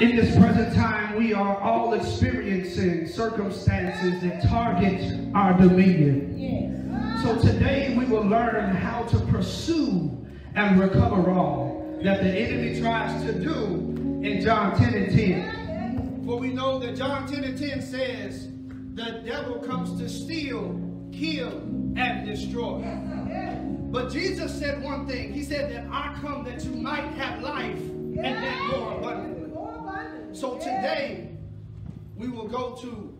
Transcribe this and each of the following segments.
In this present time, we are all experiencing circumstances that target our dominion. So today we will learn how to pursue and recover all that the enemy tries to do in John 10 and 10. For we know that John 10 and 10 says, the devil comes to steal, kill, and destroy. But Jesus said one thing. He said that I come that you might have life and that more abundantly. So today, we will go to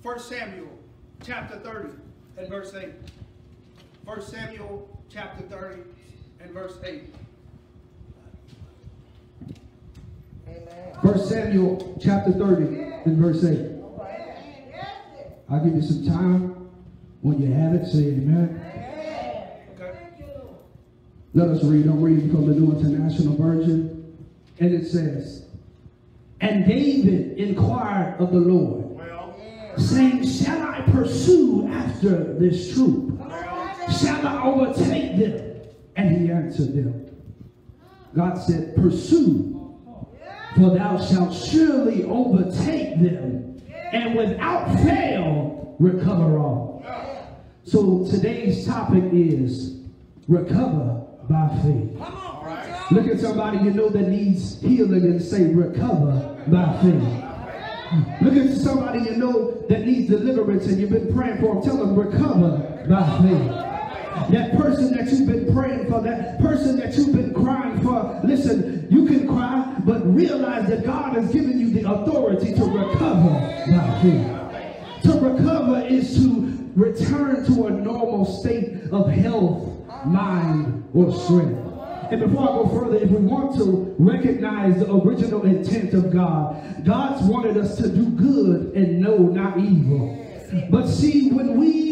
1 Samuel chapter 30 and verse 8. 1 Samuel chapter 30 and verse 8. First Samuel chapter 30 and verse 8. I'll give you some time. When you have it, say amen. Okay. Let us read. I'm reading from the New International Version. And it says, and David inquired of the Lord, saying, Shall I pursue after this troop? Shall I overtake them? And he answered them. God said, Pursue, for thou shalt surely overtake them, and without fail recover all. So today's topic is recover by faith. Look at somebody you know that needs healing and say recover by faith. Look at somebody you know that needs deliverance and you've been praying for them. Tell them recover by faith. That person that you've been praying for, that person that you've been crying for, listen, you can cry, but realize that God has given you the authority to recover by faith. To recover is to return to a normal state of health, mind, or strength. And before I go further, if we want to recognize the original intent of God, God's wanted us to do good and know not evil. But see, when we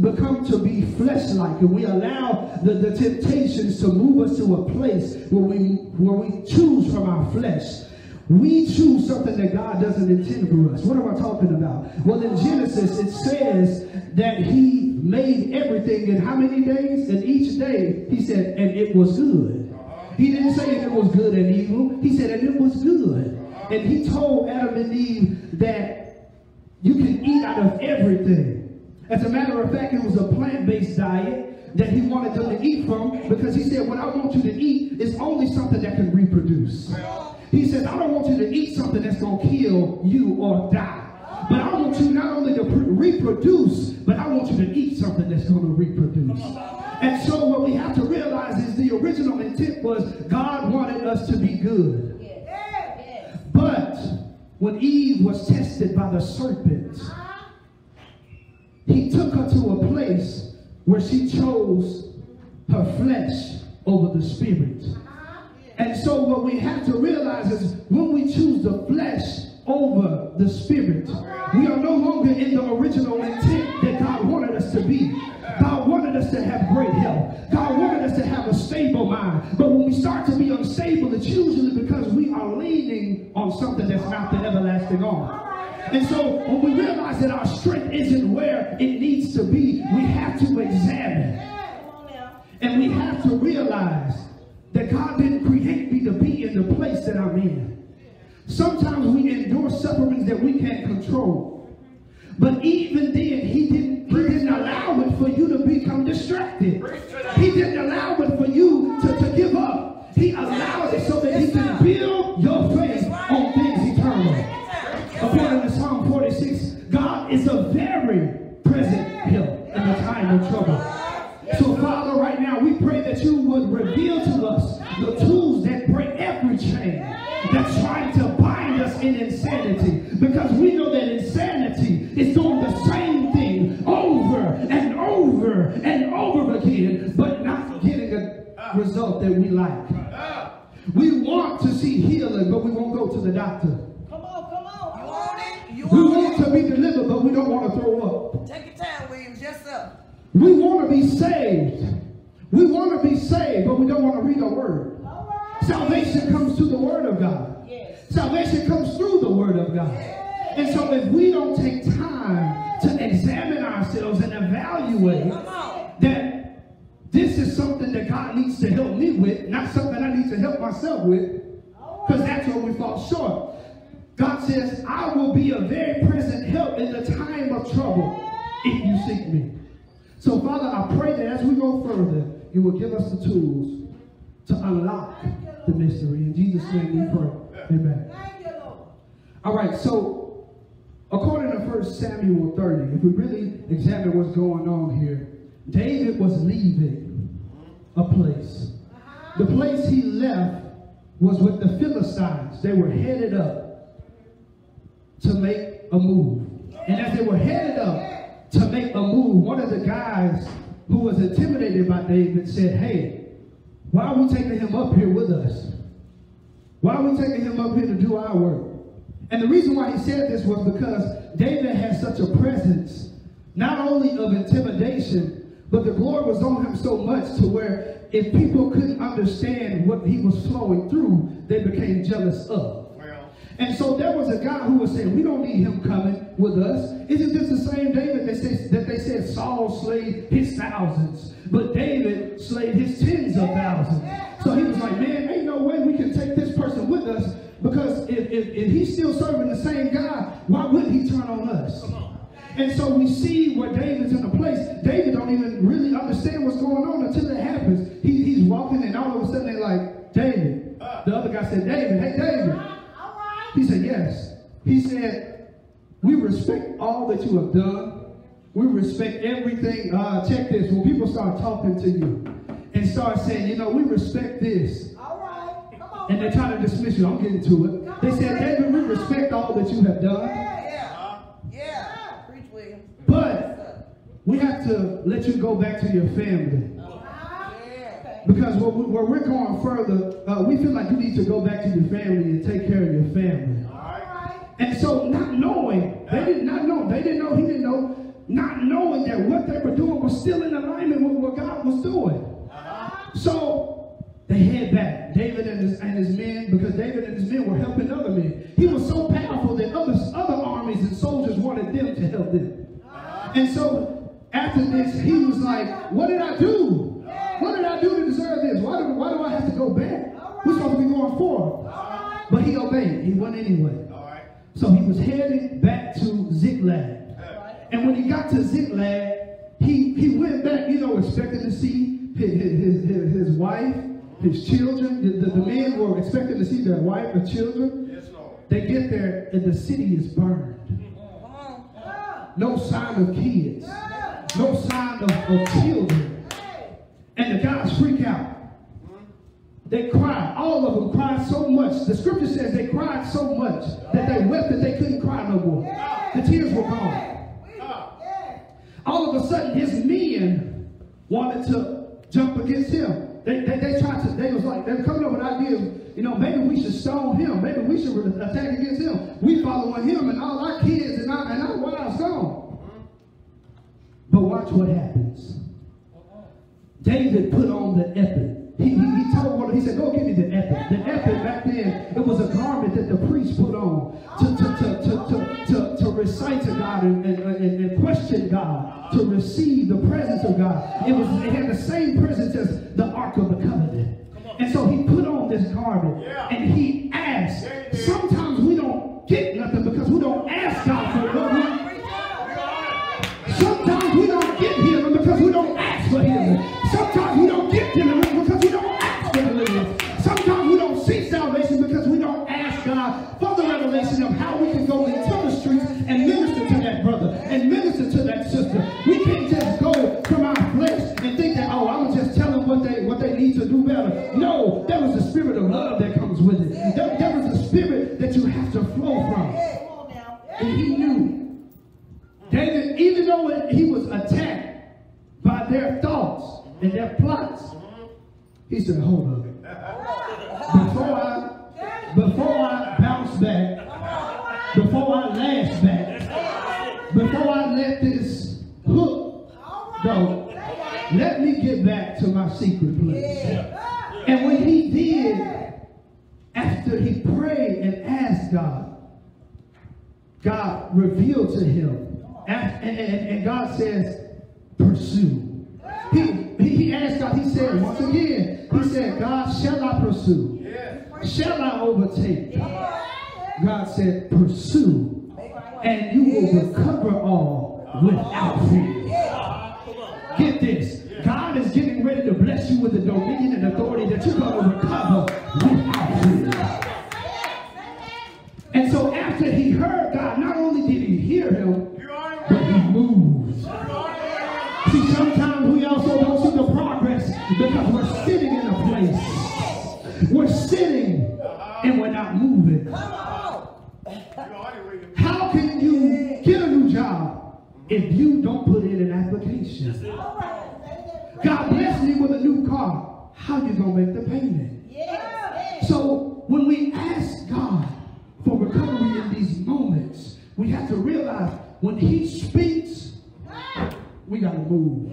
become to be flesh-like and we allow the, the temptations to move us to a place where we, where we choose from our flesh, we choose something that God doesn't intend for us. What am I talking about? Well, in Genesis, it says that he made everything in how many days? And each day, he said, and it was good. He didn't say it was good and evil. He said, and it was good. And he told Adam and Eve that you can eat out of everything. As a matter of fact, it was a plant-based diet that he wanted them to eat from because he said, what I want you to eat is only something that can reproduce. He says, I don't want you to eat something that's going to kill you or die. But I want you not only to reproduce, but I want you to eat something that's going to reproduce. And so what we have to realize is the original intent was God wanted us to be good. But when Eve was tested by the serpent, he took her to a place where she chose her flesh over the spirit. And so what we have to realize is when we choose the flesh over the spirit, we are no longer in the original intent that God wanted us to be. God wanted us to have great health. God wanted us to have a stable mind. But when we start to be unstable, it's usually because we are leaning on something that's not the everlasting arm. And so when we realize that our strength isn't where it needs to be, we have to examine. And we have to realize that God didn't in the place that I'm in. Sometimes we endure sufferings that we can't control. But even then, he didn't, he didn't allow it for you to become distracted. He didn't allow it for you We want to see healing, but we won't go to the doctor. Come on, come on. You want it? You we want to be delivered, but we don't want to throw up. Take your time, Williams. Yes, sir. We want to be saved. We want to be saved, but we don't want to read the word. Salvation comes through the word of God. Yes. Salvation comes through the word of God. And so if we don't take time to examine ourselves and evaluate that this is something that God needs to help me with, not something I need to help myself with, because that's where we fall short. God says, I will be a very present help in the time of trouble if you seek me. So, Father, I pray that as we go further, you will give us the tools to unlock the mystery. In Jesus' name we pray. Amen. All right, so according to 1 Samuel 30, if we really examine what's going on here, David was leaving a place. The place he left was with the Philistines. They were headed up to make a move. And as they were headed up to make a move, one of the guys who was intimidated by David said, Hey, why are we taking him up here with us? Why are we taking him up here to do our work? And the reason why he said this was because David had such a presence, not only of intimidation, but the glory was on him so much to where if people couldn't understand what he was flowing through, they became jealous of. And so there was a guy who was saying, we don't need him coming with us. Isn't this the same David that, says, that they said Saul slayed his thousands, but David slayed his tens of thousands. So he was like, man, ain't no way we can take this person with us because if, if, if he's still serving the same God, why would he turn on us? And so we see where David's in a place. David don't even really understand what's going on until it happens. He, he's walking and all of a sudden they're like, David. The other guy said, David, hey, David. He said, yes. He said, we respect all that you have done. We respect everything. Uh, check this. When people start talking to you and start saying, you know, we respect this. And they try to dismiss you. I'm getting to it. They said, David, we respect all that you have done. Yeah, yeah. Preach, William. But we have to let you go back to your family. Because where, we- where we're going further, uh, we feel like you need to go back to your family and take care of your family. And so, not knowing, they did not know, they didn't know, he didn't know, not knowing that what they were doing was still in alignment with what God was doing. So, they head back, David and his, and his men, because David and his men were helping other men. He was so powerful that other, other armies and soldiers wanted them to help them. And so, after this, he was like, what did I do? What did I do to deserve this? Why do, why do I have to go back? We're supposed to be going forward. But he obeyed. He went anyway. So he was heading back to Ziklag. And when he got to Ziklag, he, he went back, you know, expecting to see his, his, his, his wife, his children. The, the, the men were expecting to see their wife or children. Yes, Lord. They get there and the city is burned. No sign of kids. No sign of, of children. And the guys freak out. They cried. All of them cried so much. The scripture says they cried so much that they wept that they couldn't cry no more. The tears were gone. All of a sudden, his men wanted to jump against him. They, they, they tried to, they was like, they were coming up with ideas, you know, maybe we should stone him. Maybe we should attack against him. We following him and all our kids and our, and our wives gone. But watch what happens. David put on the ephod. He, he, he told one, he said, go get me the ephod. The ephod back then, it was a garment that the priest put on to, to, to, to, to, to, to recite to God and, and, and, and question God, to receive the presence of God. It was it had he said, hold up. Before I, before I bounce back, before I lash back, before I let this hook go, let me get back to my secret place. And when he did, after he prayed and asked God, God revealed to him. And, and, and- God says, pursue. He, he asked God, he said, once again, he said, God, shall I pursue? Shall I overtake? God said, pursue, and you will recover all without fear. Get this. God is getting ready to bless you with the dominion and authority that you're going to recover without fear. And we're not moving. How can you get a new job if you don't put in an application? God bless me with a new car. How you gonna make the payment? So when we ask God for recovery in these moments, we have to realize when He speaks, we gotta move.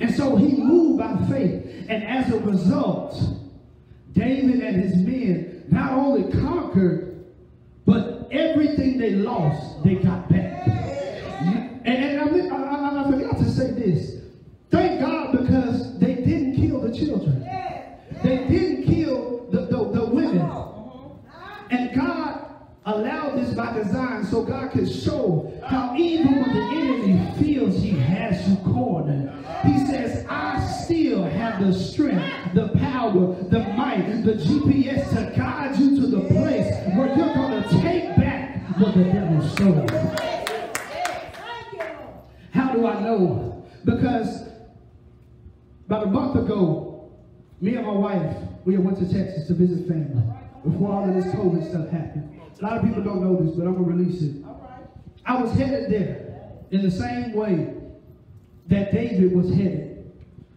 And so he moved by faith. And as a result, David and his men not only conquered, but everything they lost, they got back. And, and I, mean, about a month ago, me and my wife, we went to Texas to visit family before all of this COVID stuff happened. A lot of people don't know this, but I'm gonna release it. I was headed there in the same way that David was headed.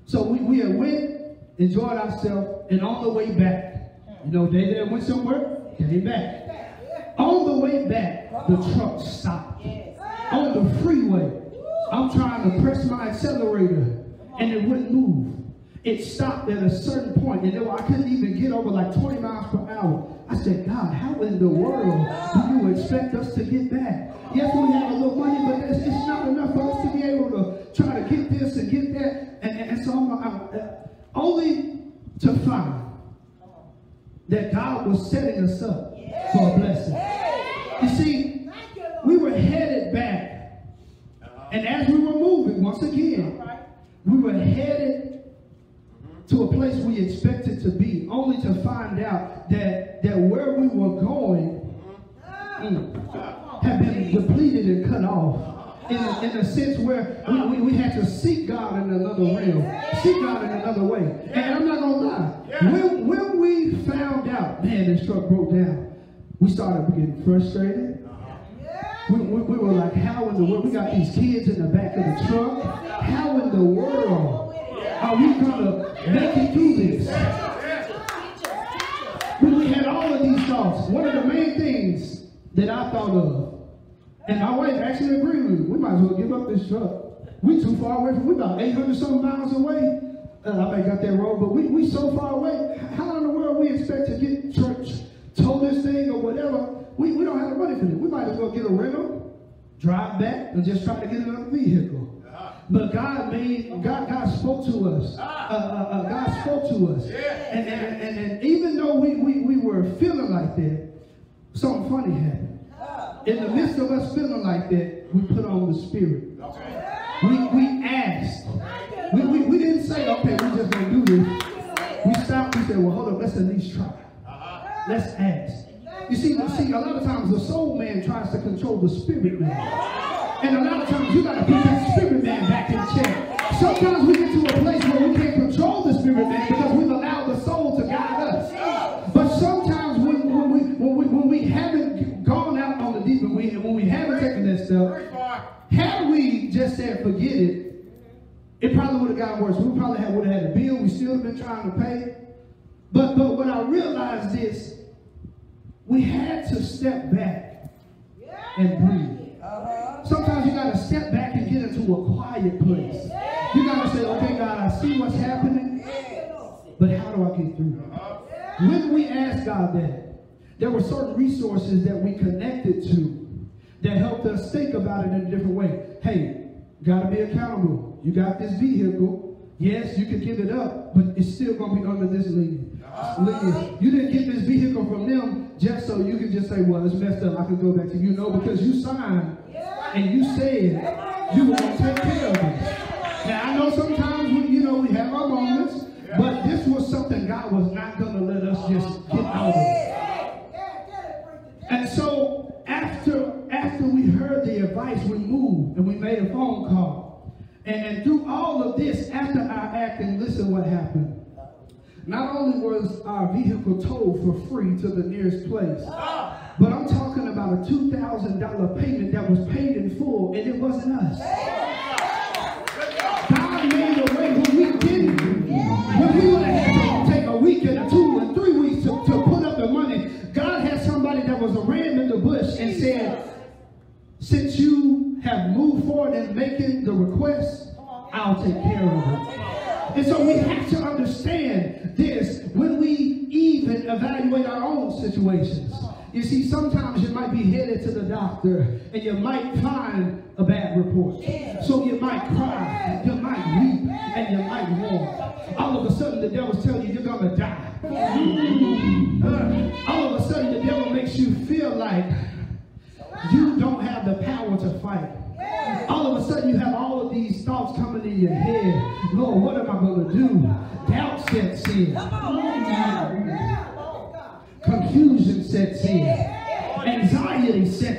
So we, we went, enjoyed ourselves, and on the way back, you know, David went somewhere, came back. On the way back, the truck stopped. On the freeway, I'm trying to press my accelerator, and it wouldn't move. It stopped at a certain point. and I couldn't even get over like 20 miles per hour. I said, God, how in the world do you expect us to get back? Yes, we have a little money, but it's, it's not enough for us to be able to try to get this and get that. And, and, and so I'm, I'm uh, only to find that God was setting us up for a blessing. You see, we were headed back, and as we were moving, once again, we were headed to a place we expected to be, only to find out that, that where we were going mm, had been depleted and cut off. In a, in a sense where we, we, we had to seek God in another realm, seek God in another way. And I'm not gonna lie, when, when we found out, man, this truck broke down, we started getting frustrated. We, we, we were like, how in the world? We got these kids in the back of the truck. How in the world are we gonna make it through this? We had all of these thoughts, one of the main things that I thought of, and my wife actually agreed with me, we might as well give up this truck. We too far away from, we about 800 some miles away. Uh, I may got that wrong, but we, we so far away. How in the world we expect to get church, tow this thing or whatever? We, we don't have the money for it. We might as well get a rental, drive back, and just try to get another vehicle. But God made, God, God spoke to us. Uh, uh, uh, God spoke to us. And, and, and, and even though we, we, we were feeling like that, something funny happened. In the midst of us feeling like that, we put on the Spirit. We, we asked. We, we, we didn't say, okay, we're just to do this. We stopped. We said, well, hold up, let's at least try. Let's ask. You see, you see, a lot of times the soul man tries to control the spirit man. And a lot of times you got to put that spirit man back in check. Sometimes we get to a place where we can't control the spirit man because we've allowed the soul to guide us. But sometimes when, when, we, when, we, when we haven't gone out on the deep we, when we haven't taken that step, had we just said forget it, it probably would have gotten worse. We probably would have had a bill we still have been trying to pay. But, but what I realized is we had to step back and breathe. Uh-huh. Sometimes you got to step back and get into a quiet place. You got to say, okay, God, I see what's happening, but how do I get through? Uh-huh. When we asked God that, there were certain resources that we connected to that helped us think about it in a different way. Hey, got to be accountable. You got this vehicle. Yes, you can give it up, but it's still going to be under this You didn't get this vehicle from them just so you can just say, well, it's messed up. I can go back to you. No, because you signed and you said you were going to take care of it. Now, I know sometimes we, you know, we have our moments, but this was something God was not going to let us just get out of. And so after after we heard the advice, we moved and we made a phone call. And, and through all of this, after our acting, listen what happened. Not only was our vehicle towed for free to the nearest place, but I'm talking about a $2,000 payment that was paid in full, and it wasn't us. God made a way when we didn't. When we would have had to take a week and a two and three weeks to, to put up the money, God had somebody that was a ram in the bush and said, since you have moved forward in making the request, I'll take care of it. And so we have to understand this when we even evaluate our own situations. You see, sometimes you might be headed to the doctor and you might find a bad report. So you might cry, you might weep, and you might mourn. All of a sudden, the devil's telling you you're going to die. All of a sudden, the devil makes you feel like you don't have the power to fight. All of a sudden, you have all of these thoughts coming in your head. Lord, what am I going to do? Doubt sets in.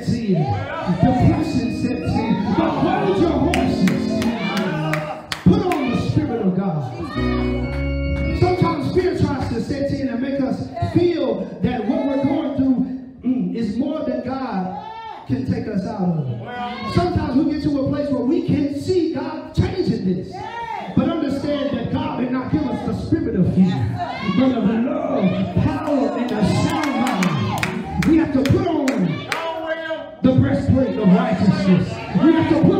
Sets in. Depression sets in. But hold your horses. Put on the Spirit of God. Sometimes fear tries to set in and make us feel that what we're going through mm, is more than God can take us out of. Sometimes we get to a place where we can't see God changing this. Righteousness. We have to put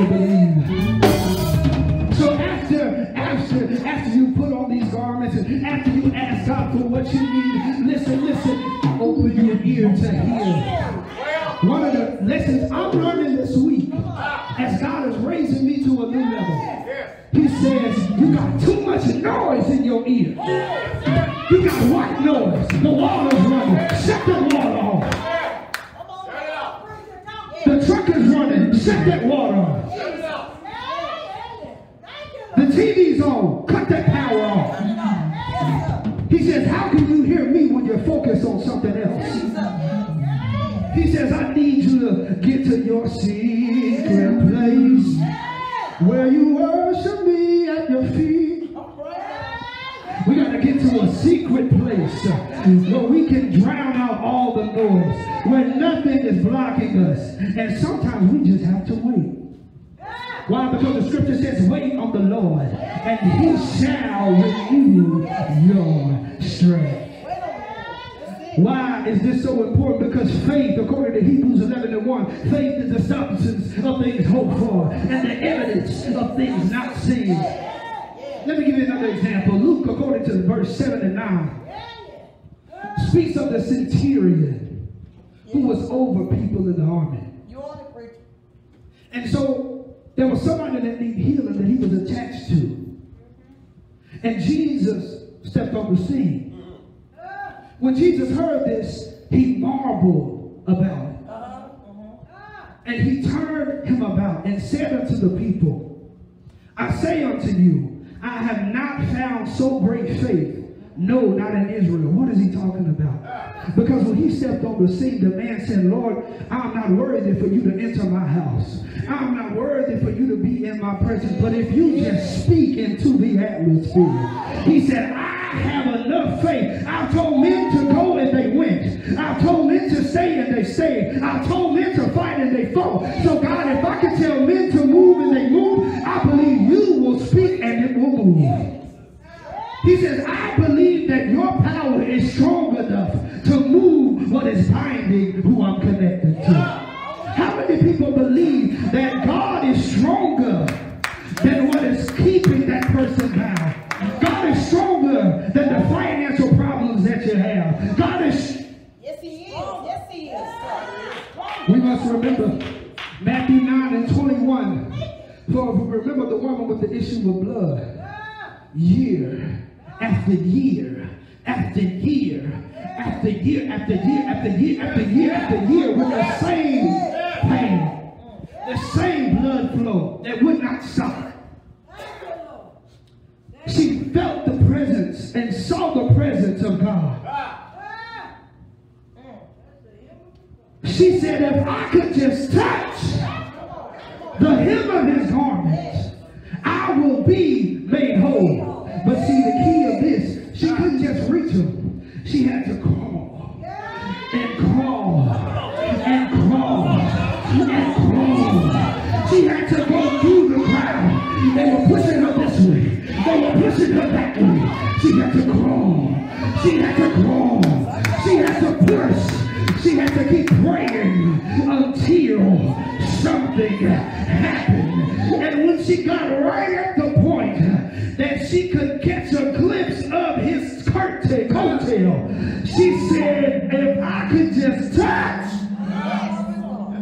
if He says, how can you hear me when you're focused on something else? He says, I need you to get to your secret place where you worship me at your feet. We got to get to a secret place where we can drown out all the noise, where nothing is blocking us. And sometimes we just have to wait. Why? Because the scripture says, wait on the Lord, and he shall renew your strength. Why is this so important? Because faith, according to Hebrews 11 and 1, faith is the substance of things hoped for and the evidence of things not seen. Let me give you another example. Luke, according to verse 7 and 9, speaks of the centurion who was over people in the army. And so there was somebody that needed healing that he was attached to. And Jesus stepped on the scene. When Jesus heard this, he marveled about it. And he turned him about and said unto the people, I say unto you, I have not found so great faith. No, not in Israel. What is he talking about? Because when he stepped on the scene, the man said, Lord, I'm not worthy for you to enter my house. I'm not worthy for you to be in my presence. But if you just speak into the atmosphere, he said, I have enough faith. I told men to go and they went. I told men to stay and they stayed. I told men to fight and they fought. So God, if I could tell men remember Matthew 9 and 21. For remember the woman with the issue of blood. Year after year after year after year after year after year after year after year with the same pain, the same blood flow that would not stop. She felt the presence and saw the presence of God. She said, if I could just touch the hem of his garment, I will be made whole. But see, the key of this, she couldn't just reach him. She had to crawl and crawl and crawl and crawl. She had to go through the crowd. They were pushing her this way. They were pushing her that way. She had to crawl. She had to crawl. And when she got right at the point that she could catch a glimpse of his curtain, coattail, she said, if I could just touch.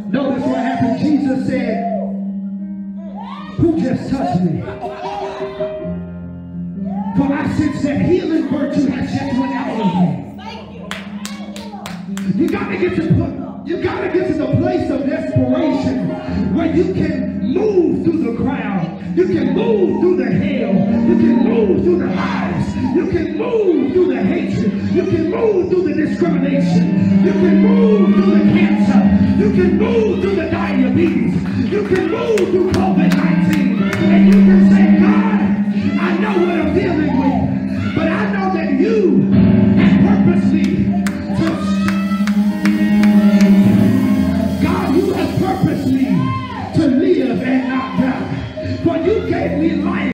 Notice what happened. Jesus said, who just touched me? For I sense that healing virtue has just went out of me. You gotta get to put, you got to get to the place of desperation where you can move through the crowd. You can move through the hell. You can move through the lies. You can move through the hatred. You can move through the discrimination. You can move through the cancer. You can move through the diabetes. You can move through COVID-19. And you can say, God, I know what I'm dealing